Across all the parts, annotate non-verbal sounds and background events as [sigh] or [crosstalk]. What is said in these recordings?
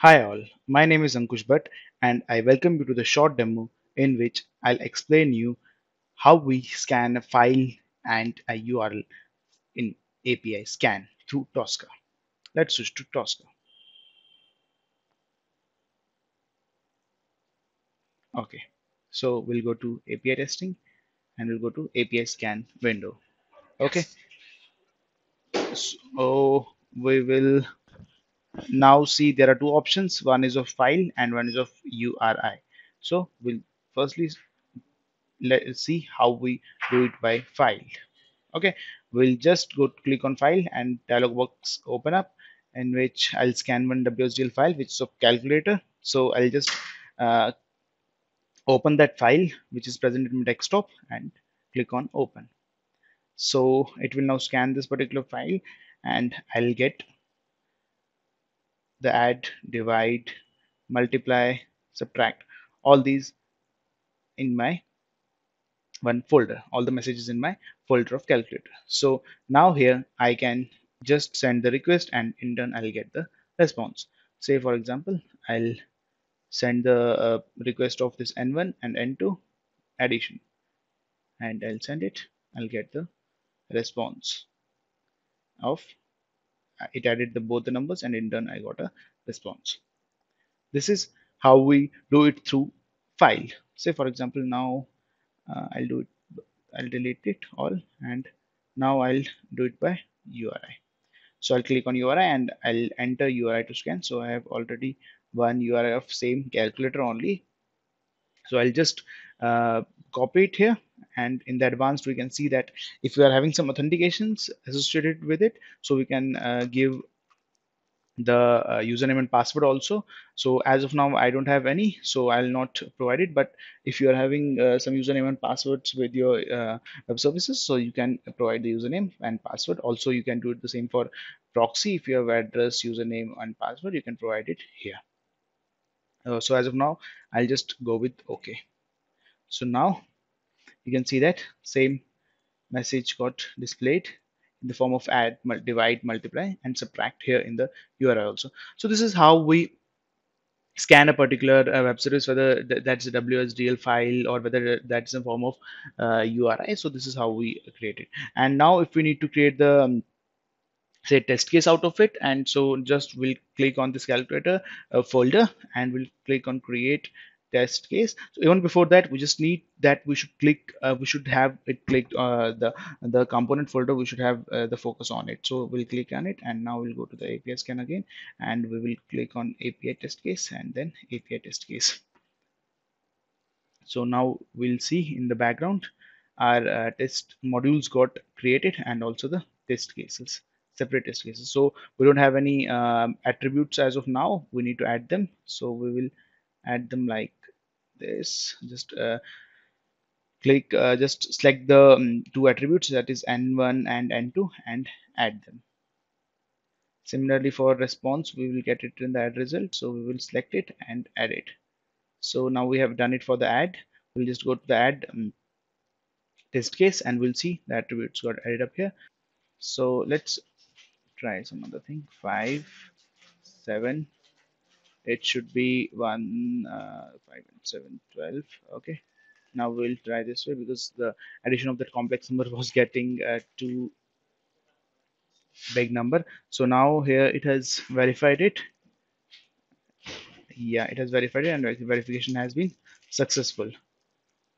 Hi all, my name is Ankush Bhatt and I welcome you to the short demo in which I'll explain you how we scan a file and a URL in API scan through Tosca. Let's switch to Tosca. Okay, so we'll go to API testing and we'll go to API scan window. Okay, so we will now see there are two options. One is of file and one is of URI so we'll firstly let's see how we do it by file. Okay we'll just go click on file and dialog box open up in which I'll scan one WSDL file which is of calculator. So I'll just uh, open that file which is present in my desktop and click on open. So it will now scan this particular file and I'll get the add, divide, multiply, subtract, all these in my one folder, all the messages in my folder of calculator. So now here I can just send the request and in turn I'll get the response. Say for example, I'll send the uh, request of this n1 and n2 addition and I'll send it. I'll get the response of it added the both the numbers and in turn I got a response. This is how we do it through file. Say for example now uh, I'll do it I'll delete it all and now I'll do it by URI. So I'll click on URI and I'll enter URI to scan. So I have already one URI of same calculator only. So I'll just uh, copy it here and in the advanced we can see that if we are having some authentications associated with it so we can uh, give the uh, username and password also. So as of now i don't have any so i'll not provide it. But if you are having uh, some username and passwords with your uh, web services so you can provide the username and password. Also you can do it the same for proxy. If you have address username and password you can provide it here. Uh, so as of now i'll just go with okay. So now you can see that same message got displayed in the form of add, divide, multiply, and subtract here in the URI also. So this is how we scan a particular uh, web service, whether th that's a WSDL file or whether that's a form of uh, URI. So this is how we create it. And now if we need to create the um, say test case out of it and so just we'll click on this calculator uh, folder and we'll click on create test case. So even before that we just need that we should click uh, we should have it clicked uh, the the component folder we should have uh, the focus on it. So we'll click on it and now we'll go to the API scan again and we will click on API test case and then API test case. So now we'll see in the background our uh, test modules got created and also the test cases separate test cases. So we don't have any um, attributes as of now. We need to add them. So we will add them like this just uh, click uh, just select the um, two attributes that is n1 and n2 and add them. Similarly for response we will get it in the add result so we will select it and add it. So now we have done it for the add. We'll just go to the add um, test case and we'll see the attributes got added up here. So let's try some other thing. Five seven it should be 1 uh, 5 and 7 12 okay. Now we'll try this way because the addition of that complex number [laughs] was getting uh, too big number. So now here it has verified it. Yeah it has verified it and verification has been successful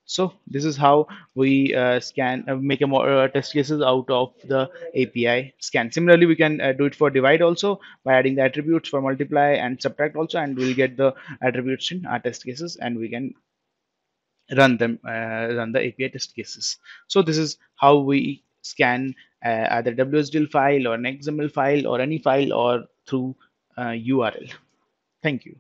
so this is how we uh, scan uh, make a more uh, test cases out of the api scan. Similarly we can uh, do it for divide also by adding the attributes for multiply and subtract also and we'll get the attributes in our test cases and we can run them uh, run the api test cases. So this is how we scan uh, either wsdl file or an xml file or any file or through url thank you